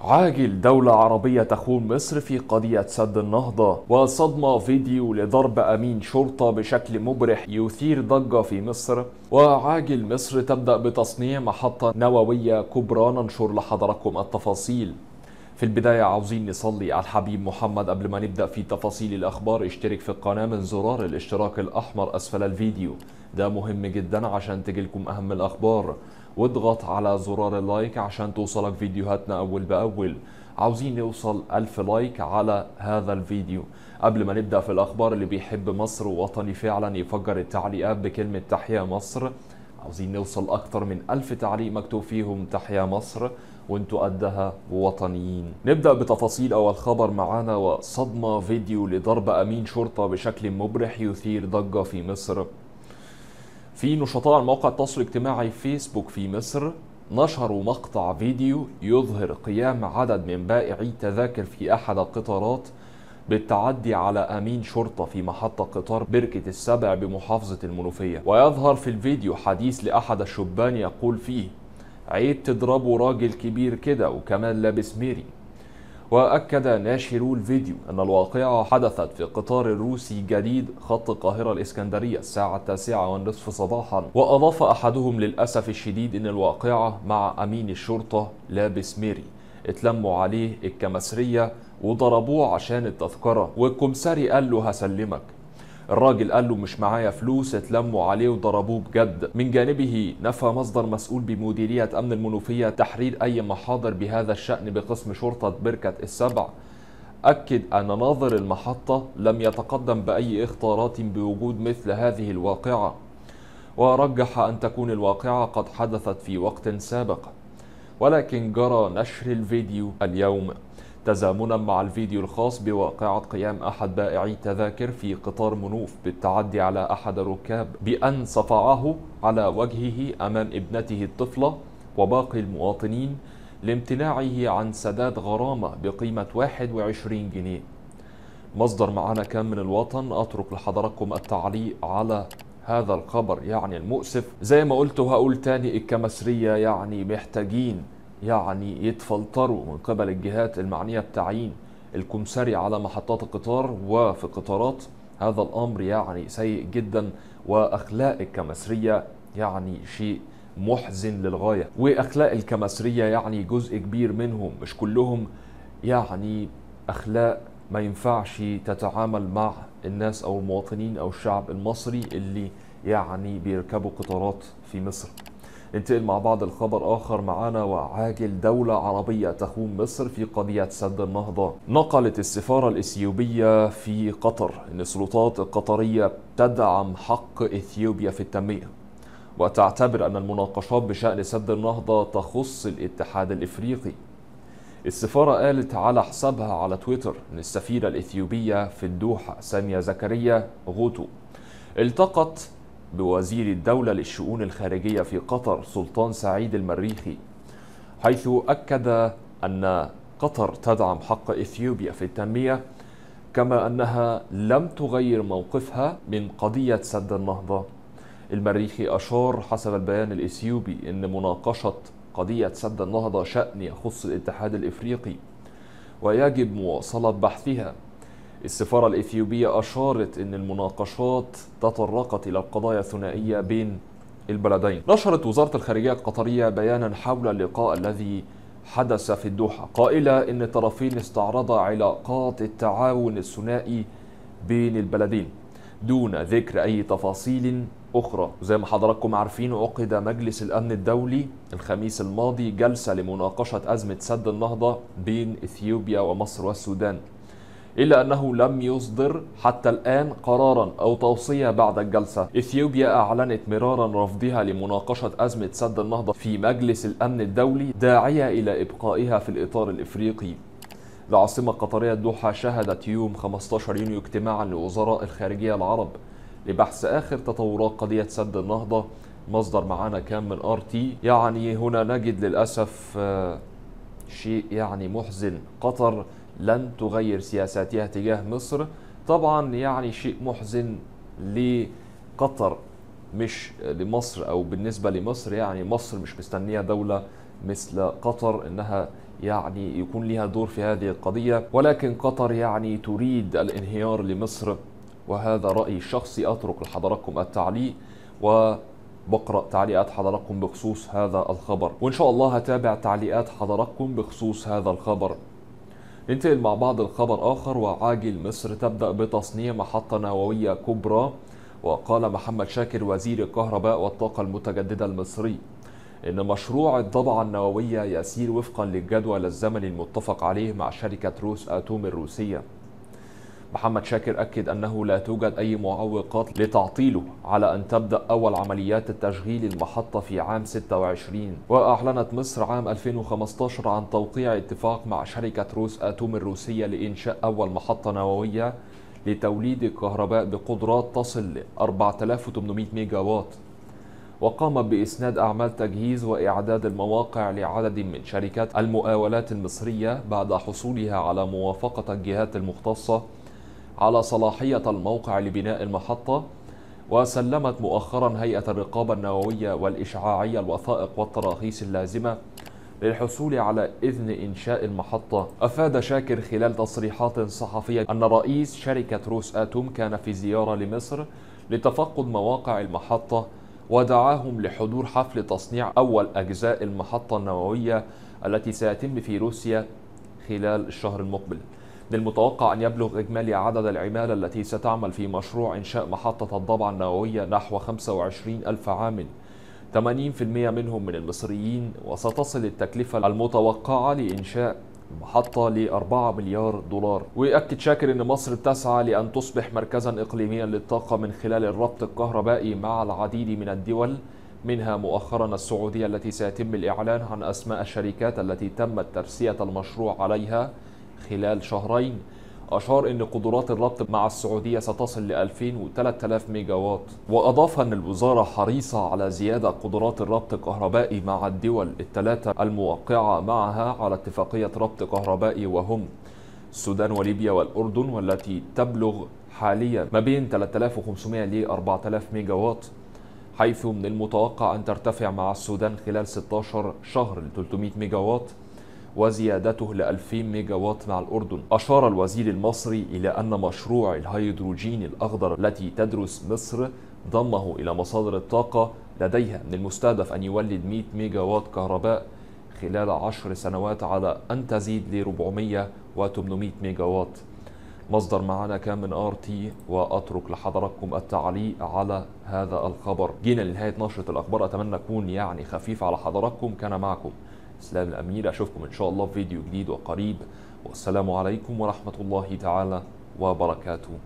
عاجل دولة عربية تخون مصر في قضية سد النهضة. وصدمة فيديو لضرب أمين شرطة بشكل مبرح يثير ضجة في مصر. وعاجل مصر تبدأ بتصنيع محطة نووية كبرى ننشر لحضراتكم التفاصيل. في البداية عاوزين نصلي على الحبيب محمد قبل ما نبدأ في تفاصيل الأخبار. اشترك في القناة من زرار الاشتراك الأحمر أسفل الفيديو. ده مهم جدا عشان تجيلكم أهم الأخبار. واضغط على زرار ال like عشان توصلك فيديوهاتنا أول بأول. عاوزين نوصل ألف لايك على هذا الفيديو. قبل ما نبدأ في الأخبار اللي بيحب مصر ووطني فعلا يفجر التعليقات بكلمة تحيا مصر. عاوزين نوصل أكتر من ألف تعليق مكتوب فيهم تحيا مصر وانتوا قدها ووطنيين. نبدأ بتفاصيل أول خبر معانا وصدمة فيديو لضرب أمين شرطة بشكل مبرح يثير ضجة في مصر. في نشطاء موقع التواصل الاجتماعي فيسبوك في مصر نشروا مقطع فيديو يظهر قيام عدد من بائعي تذاكر في أحد القطارات بالتعدي على أمين شرطة في محطة قطار بركة السبع بمحافظة المنوفية. ويظهر في الفيديو حديث لأحد الشبان يقول فيه عيب تضربوا راجل كبير كده وكمان لابس ميري. وأكد ناشرو الفيديو أن الواقعة حدثت في قطار روسي جديد خط القاهرة الإسكندرية الساعة التاسعة والنصف صباحا وأضاف أحدهم للأسف الشديد أن الواقعة مع أمين الشرطة لابس ميري. اتلموا عليه الكمسرية وضربوه عشان التذكرة. والكمساري قال له هسلمك. الراجل قال له مش معايا فلوس اتلموا عليه وضربوه بجد. من جانبه نفى مصدر مسؤول بمديرية أمن المنوفية تحرير أي محاضر بهذا الشأن بقسم شرطة بركة السبع. أكد أن ناظر المحطة لم يتقدم بأي إخطارات بوجود مثل هذه الواقعة. ورجح أن تكون الواقعة قد حدثت في وقت سابق. ولكن جرى نشر الفيديو اليوم. تزامنا مع الفيديو الخاص بواقعة قيام أحد بائعي تذاكر في قطار منوف بالتعدي على أحد الركاب بأن صفعه على وجهه أمام ابنته الطفلة وباقي المواطنين لامتناعه عن سداد غرامة بقيمة 21 جنيه. مصدر معنا كان من الوطن. أترك لحضراتكم التعليق على هذا الخبر يعني المؤسف. زي ما قلت وهقول تاني الكمسرية يعني محتاجين يعني يتفلتروا من قبل الجهات المعنية بتعيين الكمساري على محطات القطار وفي القطارات هذا الأمر يعني سيء جدا وأخلاق الكمسرية يعني شيء محزن للغاية. وأخلاق الكمسرية يعني جزء كبير منهم مش كلهم يعني أخلاق ما ينفعش تتعامل مع الناس أو المواطنين أو الشعب المصري اللي يعني بيركبوا قطارات في مصر. ننتقل مع بعض الخبر آخر معانا. وعاجل دولة عربية تخون مصر في قضية سد النهضة. نقلت السفارة الإثيوبية في قطر أن السلطات القطرية تدعم حق إثيوبيا في التنمية. وتعتبر أن المناقشات بشأن سد النهضة تخص الاتحاد الإفريقي. السفارة قالت على حسابها على تويتر أن السفيرة الإثيوبية في الدوحة سامية زكريا غوتو التقت بوزير الدولة للشؤون الخارجية في قطر سلطان سعيد المريخي حيث أكد أن قطر تدعم حق إثيوبيا في التنمية كما أنها لم تغير موقفها من قضية سد النهضة. المريخي أشار حسب البيان الإثيوبي أن مناقشة قضية سد النهضة شأن يخص الاتحاد الإفريقي ويجب مواصلة بحثها. السفارة الإثيوبية أشارت أن المناقشات تطرقت إلى القضايا الثنائية بين البلدين. نشرت وزارة الخارجية القطرية بيانا حول اللقاء الذي حدث في الدوحة. قائلة أن الطرفين استعرضا علاقات التعاون الثنائي بين البلدين دون ذكر أي تفاصيل أخرى. زي ما حضراتكم عارفين عقد مجلس الأمن الدولي الخميس الماضي جلسة لمناقشة أزمة سد النهضة بين إثيوبيا ومصر والسودان. إلا أنه لم يصدر حتى الآن قرارا أو توصية بعد الجلسة. إثيوبيا أعلنت مرارا رفضها لمناقشة أزمة سد النهضة في مجلس الأمن الدولي داعية إلى إبقائها في الإطار الإفريقي. العاصمة القطرية الدوحة شهدت يوم 15 يونيو اجتماعا لوزراء الخارجية العرب لبحث آخر تطورات قضية سد النهضة. مصدر معانا كان من RT. يعني هنا نجد للأسف شيء يعني محزن. قطر لن تغير سياساتها تجاه مصر. طبعا يعني شيء محزن لقطر مش لمصر أو بالنسبة لمصر يعني مصر مش مستنية دولة مثل قطر إنها يعني يكون لها دور في هذه القضية. ولكن قطر يعني تريد الانهيار لمصر وهذا رأيي الشخصي أترك لحضراتكم التعليق وبقرأ تعليقات حضراتكم بخصوص هذا الخبر. وإن شاء الله هتابع تعليقات حضراتكم بخصوص هذا الخبر. ننتقل مع بعض الخبر آخر وعاجل مصر تبدأ بتصنيع محطة نووية كبرى. وقال محمد شاكر وزير الكهرباء والطاقة المتجددة المصري إن مشروع الضبعة النووية يسير وفقا للجدول الزمني المتفق عليه مع شركة روس أتوم الروسية. محمد شاكر أكد أنه لا توجد أي معوقات لتعطيله على أن تبدأ أول عمليات التشغيل المحطة في عام 26 وأعلنت مصر عام 2015 عن توقيع اتفاق مع شركة روس أتوم الروسية لإنشاء أول محطة نووية لتوليد الكهرباء بقدرات تصل ل 4800 ميجا وات وقامت بإسناد أعمال تجهيز وإعداد المواقع لعدد من شركات المقاولات المصرية بعد حصولها على موافقة الجهات المختصة على صلاحية الموقع لبناء المحطة وسلمت مؤخرا هيئة الرقابة النووية والإشعاعية الوثائق والتراخيص اللازمة للحصول على إذن إنشاء المحطة. أفاد شاكر خلال تصريحات صحفية أن رئيس شركة روس آتوم كان في زيارة لمصر لتفقد مواقع المحطة ودعاهم لحضور حفل تصنيع أول أجزاء المحطة النووية التي سيتم في روسيا خلال الشهر المقبل. من المتوقع أن يبلغ إجمالي عدد العمالة التي ستعمل في مشروع إنشاء محطة الضبعة النووية نحو 25 ألف عامل 80% منهم من المصريين وستصل التكلفة المتوقعة لإنشاء المحطة ل 4 مليار دولار. ويأكد شاكر أن مصر تسعى لأن تصبح مركزا إقليميا للطاقة من خلال الربط الكهربائي مع العديد من الدول منها مؤخرا السعودية التي سيتم الإعلان عن أسماء الشركات التي تمت ترسية المشروع عليها. خلال شهرين. أشار أن قدرات الربط مع السعودية ستصل ل 2000 و 3000 ميجا وات وأضاف أن الوزارة حريصة على زيادة قدرات الربط الكهربائي مع الدول الثلاثة الموقعة معها على اتفاقية ربط كهربائي وهم. السودان وليبيا والأردن والتي تبلغ حاليا ما بين 3500 ل 4000 ميجا وات حيث من المتوقع أن ترتفع مع السودان خلال 16 شهر ل 300 ميجا وات وزيادته ل 2000 ميجا وات مع الأردن. أشار الوزير المصري إلى أن مشروع الهيدروجين الأخضر التي تدرس مصر ضمه إلى مصادر الطاقة لديها من المستهدف أن يولد 100 ميجا وات كهرباء خلال عشر سنوات على أن تزيد ل 400 و 800 ميجا وات مصدر معنا كان من RT وأترك لحضراتكم التعليق على هذا الخبر. جينا لنهاية نشرة الأخبار. أتمنى أكون يعني خفيف على حضراتكم. كان معكم إسلام الأمير أشوفكم إن شاء الله في فيديو جديد وقريب. والسلام عليكم ورحمة الله تعالى وبركاته.